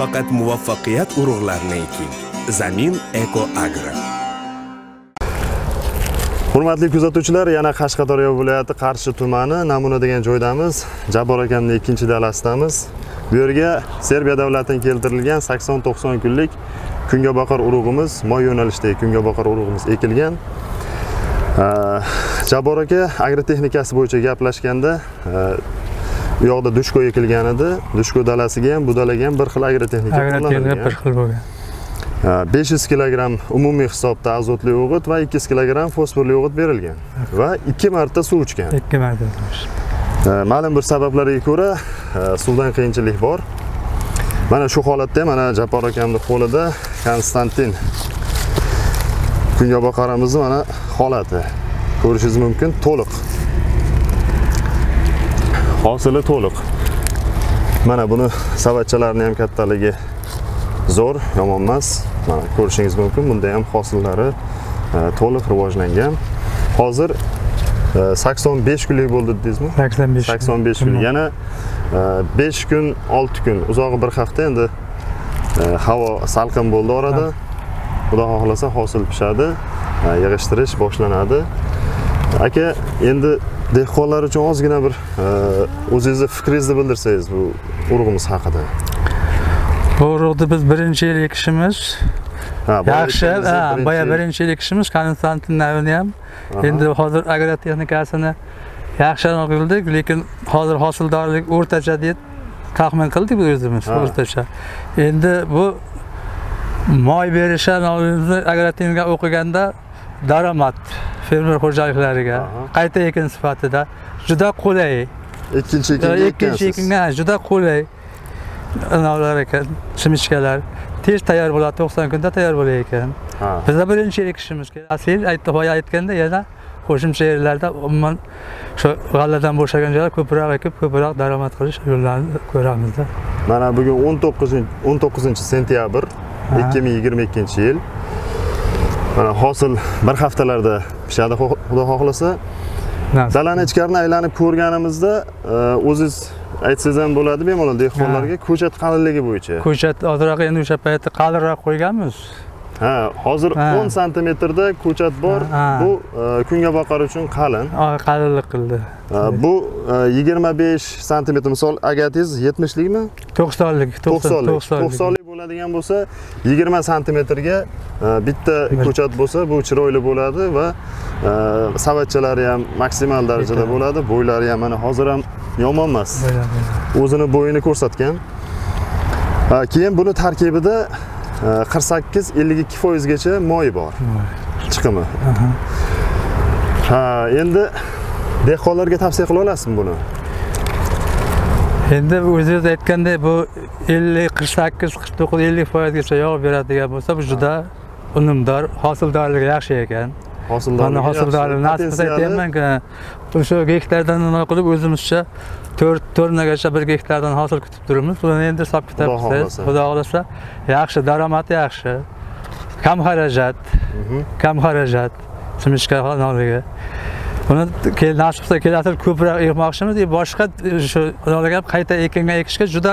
faqat muvaffaqiyat urug'larini eking zamin eko agro. Hurmatli kuzatuvchilar yana qashqadaryo viloyati qarshi tumani namuna degan joydamiz. Jabbor akamni ikkinchi dalasidamiz bu yerga serbiya davlatidan keltirilgan 80-90 kunlik kungaboqar urug'imiz moy yo'nalishdagi kungaboqar urug'imiz ekilgan. Jabbor aka agrotexnikasi bo'yicha gaplashganda u yoqda dushko ekilgan edi. Dushko dalasiga ham bu dalaga ham bir xil agrotexnika agrotexnika bir xil bo'lgan. 500 kilogramm umumiy hisobda azotli o'g'it va 200 kilogramm fosforli o'g'it berilgan va ikki marta suv ichgan ikki marta ma'lum bir sabablarga ko'ra suvdan qiyinchilik bor. Mana shu holatda mana jabbor akamni qo'lida konstantin kungaboqarimizni mana holati. Ko'rishingiz mumkin to'liq hosili to'liq. Mana buni savatchalarini ham kattaligi zo'r yomon emas. Mana ko'rishingiz mumkin. Bunda ham hosillari to'liq rivojlangan. Hozir 85 kunlik bo'ldi dedingizmi? 85 85 kun. yana 5 kun 6 kun. Uzog'i bir hafta endi havo salqin bo'ldi orada. Xudo xohlasa hosil pishadi yig'ishtirish boshlanadi. Aka endi dehqonlar uchun ozgina bir o'zingizni fikringizni bildirsangiz bu urug'imiz haqida. Bu urug'ni biz birinchi yil ekishimiz. Yaxshi boya birinchi yil ekishimiz konstantin navini ham. Endi hozir agrotexnikasini yaxshi qildik lekin hozir hosildorlik o'rtacha deb taxmin qildik o'zimiz o'rtacha. Endi bu moy berishi agrotexnika o'qiganda daromad fermer xo'jaliklariga. Qayta ekin sifatida. Juda qulay. Ikkinchi ekinga ikkinchi ekinga juda qulay. Anavilar ekan chimichkalar. Tez tayyor bo'ladi to'qson kunda tayyor bo'lar ekan. Bizda birinchi yil ekishimiz kelasi yil boya aytganda yana qo'shimcha yerlarda umuman shu g'alladan bo'shagan joylar ko'proq ekib ko'proq daromad qilish yo'llarini ko'ramizda. Mana bugun o'n to'qqizinchi o'n to'qqizinchi sentyabr ikki ming yigirma ikkinchi yil. Mana hosil bir haftalarda pishadi xudo xohlasa. Dalani ichkarini aylanib ko'rganimizda o'ziz aytsangiz ham bo'ladi bemalol dehqonlarga ko'chat qalinligi bo'yicha. Ko'chat ozroq endi o'sha paytda qalinroq qo'yganmiz. Ha hozir o'n santimetrda ko'chat bor. Bu kungaboqar uchun qalin. Qalinlik qildi. Bu yigirma besh santimetr. Misol agatingiz yetmishlikmi? To'qsonlik. to'qsonlik. To'qsonlik bo'ladigan bo'lsa yigirma santimetrga bitta ko'chat bo'lsa bu chiroyli bo'ladi va savatchalari ham maksimal darajada bo'ladi bo'ylari ham mana hozir ham yomon emas. O'zini bo'yini ko'rsatgan. Keyin buni tarkibida qirq sakkiz ellik ikki foizgacha moy bor. Chiqimi? Ha endi dehqonlarga tavsiya qila olasizmi buni endi o'zingiz aytgandek bu ellik qirq sakkiz qirq to'qqiz ellik foizgacha yog'ib beradigan bo'lsa bu juda unumdor hosildorligi yaxshi ekan. Hosildorligi mana hosildorlik nasibida aytyapmanki o'sha gektardan nima qilib o'zimizcha to'rt tonnagacha bir gektardan hosil kutib turibmiz. Buni endi hisob kitob qilsangiz xudo xohlasa. Yaxshi daromadi yaxshi. Kam xarajat. Kam xarajat. Chimichka nomiga buni nasib qilsa kelasi ko'proq ekmoqchimiz boshqa shu ham qayta ekinga ekishga juda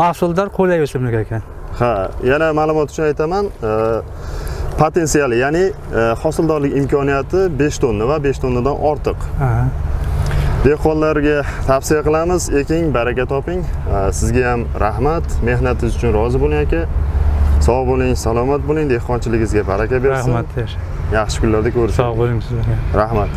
mahsuldor qulay o'simlik ekan. Ha yana ma'lumot uchun aytaman potensiali ya'ni hosildorlik imkoniyati besh tonna va besh tonnadan ortiq. Dehqonlarga tavsiya qilamiz eking baraka toping. Sizga ham rahmat mehnatingiz uchun rozi bo'ling aka. Sog' bo'ling salomat bo'ling dehqonchiligingizga baraka bersin. Rahmat yaxshi. Kunlarda ko'rishamiz sog' bo'ling sizlarga. Rahmat